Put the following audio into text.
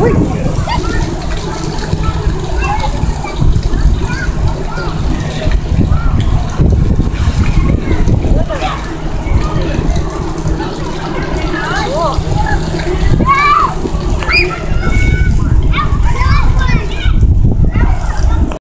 sleep.